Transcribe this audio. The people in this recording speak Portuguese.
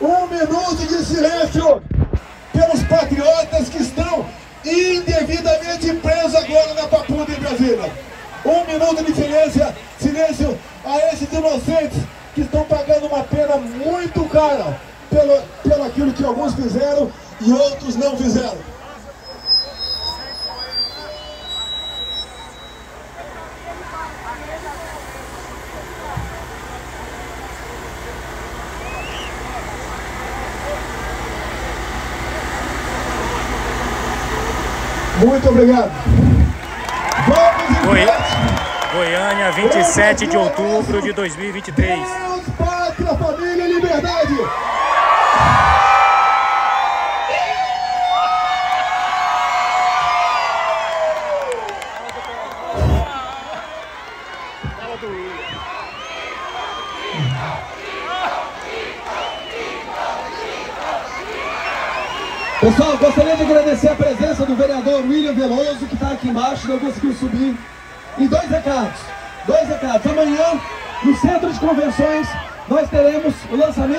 Um minuto de silêncio pelos patriotas que estão indevidamente presos agora na Papuda em Brasília. Um minuto de silêncio, silêncio a esses inocentes que estão pagando uma pena muito cara pelo, pelo aquilo que alguns fizeram e outros não fizeram. Muito obrigado. Vamos em Goi... Goiânia, 27 de outubro de 2023. Deus, pátria, família e liberdade. Pessoal, gostaria de agradecer a presença do vereador William Veloso, que está aqui embaixo, não conseguiu subir. E dois recados, dois recados. Amanhã, no Centro de Convenções, nós teremos o lançamento